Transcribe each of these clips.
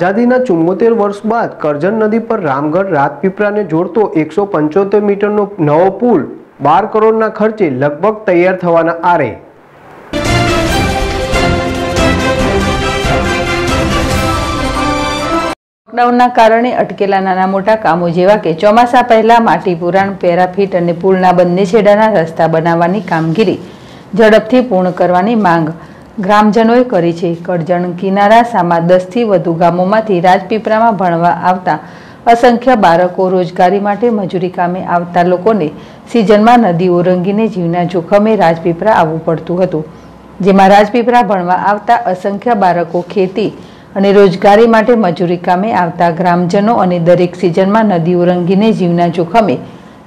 આઝાદીના ચુમ્મોતેર વર્ષ બાદ કરજણ નદી પર રામગઢ રાજપીપળાને જોડતો એકસો પંચોતેર મીટરનો નવો પુલ બાર કરોડના ખર્ચે લગભગ તૈયાર થવાના આરે. લોકડાઉનના કારણે અટકેલા નાના મોટા કામો જેવા કે ચોમાસા પહેલા માટી પુરાણ, પેરાફીટ અને પુલના બંને છેડાના રસ્તા બનાવવાની કામગીરી ઝડપથી પૂર્ણ કરવાની માંગ ગ્રામજનોએ કરી છે. કરજણ કિનારા સામા દસથી વધુ ગામોમાંથી રાજપીપળામાં ભણવા આવતા અસંખ્ય બાળકો રોજગારી માટે મજૂરી કામે આવતા લોકોને સિઝનમાં નદી ઓરંગીને જીવના જોખમે રાજપીપળા આવવું પડતું હતું. જેમાં રાજપીપળા ભણવા આવતા અસંખ્ય બાળકો ખેતી અને રોજગારી માટે મજૂરી કામે આવતા ગ્રામજનો અને દરેક સિઝનમાં નદી ઓરંગીને જીવના જોખમે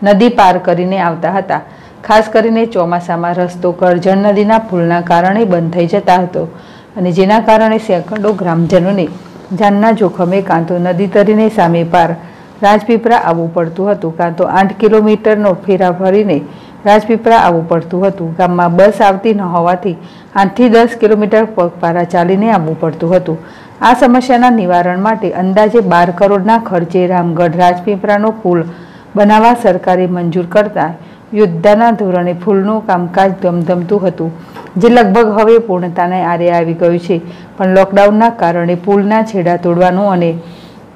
નદી પાર કરીને આવતા હતા. ખાસ કરીને ચોમાસામાં રસ્તો, કરજણ નદીના પુલના કારણે બંધ થઈ જતા હતો અને જેના કારણે સેંકડો ગ્રામજનોને જાનના જોખમે કાં તો નદી તરીને સામે પાર રાજપીપળા આવવું પડતું હતું. કાં તો આઠ કિલોમીટરનો ફેરા ફરીને રાજપીપળા આવવું પડતું હતું. ગામમાં બસ આવતી ન હોવાથી આઠથી દસ કિલોમીટર પગપારા ચાલીને આવવું પડતું હતું. આ સમસ્યાના નિવારણ માટે અંદાજે બાર કરોડના ખર્ચે રામગઢ રાજપીપળાનો પુલ બનાવવા સરકારે મંજૂર કરતા યુદ્ધના ધોરણે ફૂલનું કામકાજ ધમધમતું હતું, જે લગભગ હવે પૂર્ણતાને આરે આવી ગયું છે. પણ લોકડાઉનના કારણે પુલના છેડા તોડવાનું અને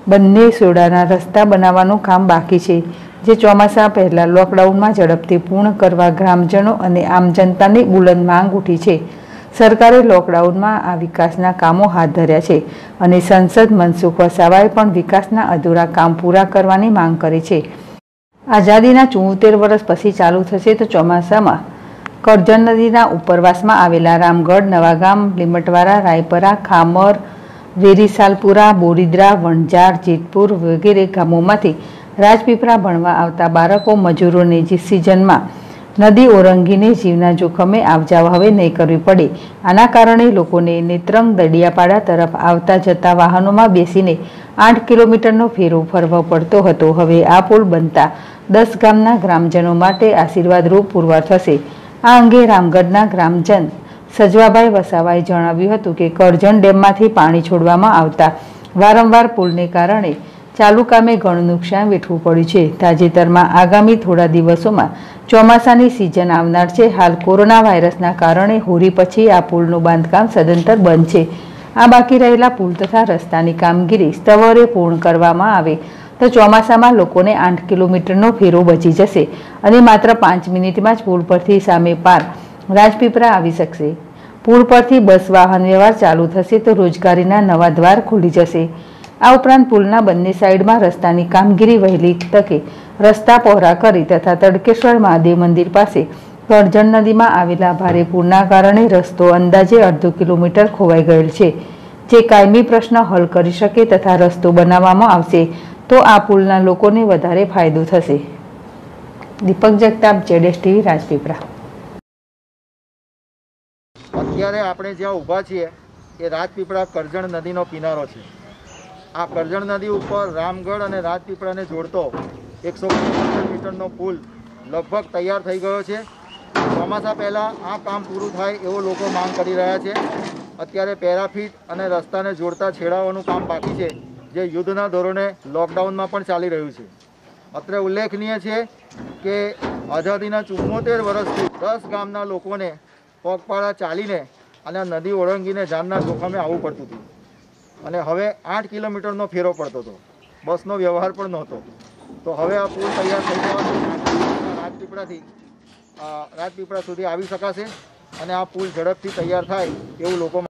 બંને સોડાના રસ્તા બનાવવાનું કામ બાકી છે, જે ચોમાસા પહેલાં લોકડાઉનમાં ઝડપથી પૂર્ણ કરવા ગ્રામજનો અને આમ જનતાની બુલંદ માંગ ઉઠી છે. સરકારે લોકડાઉનમાં આ વિકાસના કામો હાથ ધર્યા છે અને સંસદ મનસુખ વસાવાએ પણ વિકાસના અધૂરા કામ પૂરા કરવાની માંગ કરી છે. આઝાદીના ચુમ્મોતેર વર્ષ પછી ચાલુ થશે તો ચોમાસામાં કરજણ નદીના ઉપરવાસમાં આવેલા રામગઢ, નવાગામ, લીમટવાડા, રાયપરા, ખામર, વેરીસાલપુરા, બોરીદ્રા, વણઝાર, જેતપુર વગેરે ગામોમાંથી રાજપીપળા ભણવા આવતા બાળકો મજૂરોને જે સિઝનમાં નદી ઓરંગીને જીવના જોખમે આવજાવ હવે નહીં કરવી પડે. આના કારણે લોકોને નેત્રંગ દડિયાપાડા તરફ આવતા જતા વાહનોમાં બેસીને આઠ કિલોમીટરનો ફેરો ફરવો પડતો હતો. હવે આ પુલ બનતા દસ ગામના ગ્રામજનો માટે આશીર્વાદરૂપ પુરવાર થશે. આ અંગે રામગઢના ગ્રામજન સજવાભાઈ વસાવાએ જણાવ્યું હતું કે કરજણ ડેમમાંથી પાણી છોડવામાં આવતા વારંવાર પુલને કારણે ચાલુ કામે ઘણું નુકસાન વેઠવું પડ્યું છે. તાજેતરમાં આગામી થોડા દિવસોમાં ચોમાસાની સિઝન આવનાર છે. હાલ કોરોના વાયરસના કારણે હોરી પછી આ પુલનું બાંધકામ સદંતર બંધ છે. આ બાકી રહેલા પુલ તથા રસ્તાની કામગીરી સ્થવરે પૂર્ણ કરવામાં આવે. તો ચોમાસામાં લોકોને આઠ કિલોમીટરનો ફેરો બચી જશે અને માત્ર પાંચ મિનિટમાં જ પુલ પરથી સામે પાર રાજપીપળા આવી શકશે. પુલ પરથી બસ, વાહન વ્યવહાર ચાલુ થશે તો રોજગારીના નવા દ્વાર ખુલી જશે. આ ઉપરાંત પુલના બંને સાઈડમાં રસ્તાની કામગીરી વહેલી તકે રસ્તા પહોળા કરી તથા તડકેશ્વર મહાદેવ મંદિર પાસે કરજણ નદીમાં આવેલા ભારે પૂરના કારણે રસ્તો અંદાજે અડધો કિલોમીટર ખોવાઈ ગયેલ છે. જે કાયમી પ્રશ્ન હલ કરી શકે તથા રસ્તો બનાવવામાં આવશે તો આ પુલના લોકોને વધારે ફાયદો થશે. દીપક જગતાપ, જેડેશ ટીવી, રાજપીપળા. અત્યારે આપણે જ્યાં ઊભા છીએ, એ રાજપીપળા કરજણ નદીનો કિનારો છે. આ કરજણ નદી ઉપર રામગઢ અને રાજપીપળાને જોડતો એકસો મીટરનો પુલ લગભગ તૈયાર થઈ ગયો છે. ચોમાસા પહેલાં આ કામ પૂરું થાય એવો લોકો માંગ કરી રહ્યા છે. અત્યારે પેરાફીટ અને રસ્તાને જોડતા છેડાવવાનું કામ બાકી છે. જે યુદ્ધના ધોરણે લોકડાઉનમાં પણ ચાલી રહ્યું છે. અત્રે ઉલ્લેખનીય છે કે આઝાદીના ચુમ્મોતેર વર્ષથી દસ ગામના લોકોને પગપાળા ચાલીને અને નદી ઓળંગીને જાનના જોખમે આવવું પડતું હતું. અને હવે આઠ કિલોમીટરનો ફેરો પડતો હતો. બસનો વ્યવહાર પણ નહોતો. તો હવે આ પુલ તૈયાર થઈ જવાથી રાજપીપળાથી રાજપીપળા સુધી આવી શકાશે અને આ પુલ ઝડપથી તૈયાર થાય એવું લોકો